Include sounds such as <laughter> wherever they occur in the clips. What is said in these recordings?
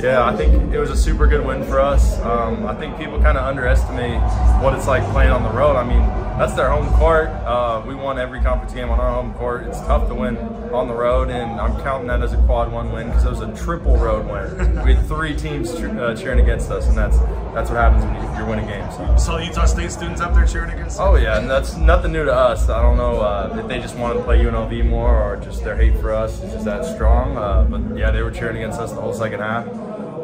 Yeah, I think it was a super good win for us. Um, I think people kind of underestimate what it's like playing on the road. I mean, that's their home court. Uh, we won every conference game on our home court. It's tough to win on the road, and I'm counting that as a quad one win because it was a triple road win. <laughs> we had three teams uh, cheering against us, and that's that's what happens when you, are winning games. Saw Utah State students up there cheering against. Us. Oh yeah, and that's nothing new to us. I don't know uh, if they just want to play UNLV more or just their hate for us is just that strong. Uh, but yeah, they were cheering against us the whole second half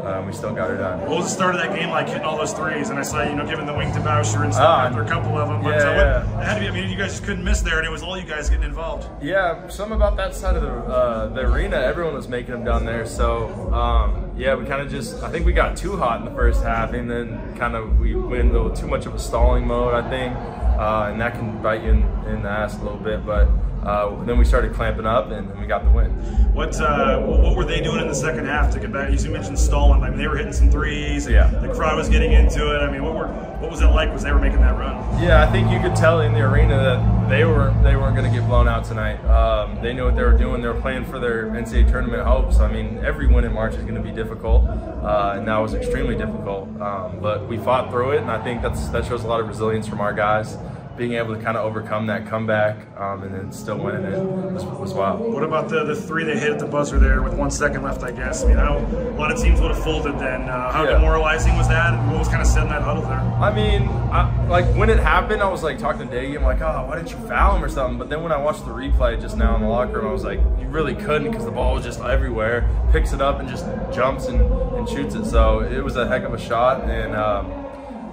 um, we still got her done. What was the start of that game like, hitting all those threes? And I saw you know giving the wing to Boucher and stuff uh, after a couple of them. But yeah, uh, yeah. it had to be. I mean, you guys just couldn't miss there, and it was all you guys getting involved. Yeah, some about that side of the uh, the arena. Everyone was making them down there. So um, yeah, we kind of just. I think we got too hot in the first half, and then kind of we went into too much of a stalling mode. I think, uh, and that can bite you in, in the ass a little bit, but. Uh, then we started clamping up, and, and we got the win. What uh, what were they doing in the second half to get back? You mentioned stalling. I mean, they were hitting some threes. yeah. The crowd was getting into it. I mean, what were what was it like? Was they were making that run? Yeah, I think you could tell in the arena that they were they weren't going to get blown out tonight. Um, they knew what they were doing. They were playing for their NCAA tournament hopes. I mean, every win in March is going to be difficult, uh, and that was extremely difficult. Um, but we fought through it, and I think that's that shows a lot of resilience from our guys being able to kind of overcome that comeback um, and then still winning it was, was wild. What about the, the three they hit at the buzzer there with one second left, I guess? I mean, I a lot of teams would have folded then. Uh, how yeah. demoralizing was that? What was kind of said in that huddle there? I mean, I, like when it happened, I was like talking to Daggy, I'm like, oh, why didn't you foul him or something? But then when I watched the replay just now in the locker room, I was like, you really couldn't because the ball was just everywhere. Picks it up and just jumps and, and shoots it. So it was a heck of a shot. And, um,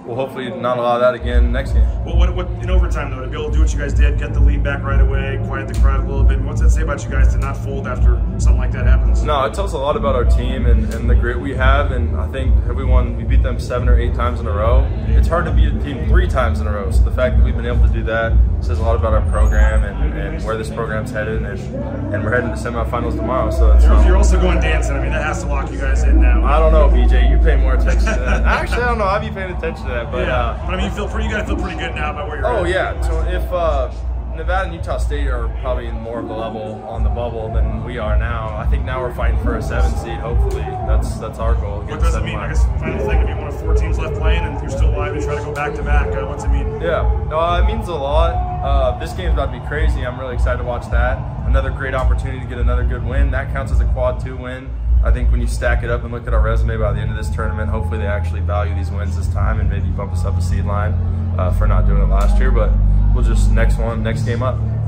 we'll hopefully not allow that again next game. Well, what, what in overtime though to be able to do what you guys did, get the lead back right away, quiet the crowd a little bit. What's that say about you guys to not fold after something like that happens? No, it tells a lot about our team and, and the grit we have. And I think everyone we beat them seven or eight times in a row. It's hard to beat a team three times in a row. So the fact that we've been able to do that says a lot about our program and, and where this program's headed. And, and we're heading to semifinals tomorrow. So it's, you're, you're also going dancing. I mean, that has to lock you guys in now. I don't know, BJ. You pay more attention to that. <laughs> Actually, I don't know. I've be paying attention to that, but. Yeah. Uh, but I mean, you feel pretty. You got to feel pretty good now about where you're. Oh at. yeah. So if uh, Nevada and Utah State are probably in more of the level on the bubble than we are now, I think now we're fighting for a seven seed. Hopefully, that's that's our goal. What does it mean? I guess final thing. If you one of four teams left playing and you're still alive, you try to go back to back. Uh, what's it mean? Yeah. No, uh, it means a lot. Uh, this game's about to be crazy. I'm really excited to watch that. Another great opportunity to get another good win. That counts as a quad two win. I think when you stack it up and look at our resume by the end of this tournament, hopefully they actually value these wins this time and maybe bump us up a seed line uh, for not doing it last year. But we'll just next one, next game up.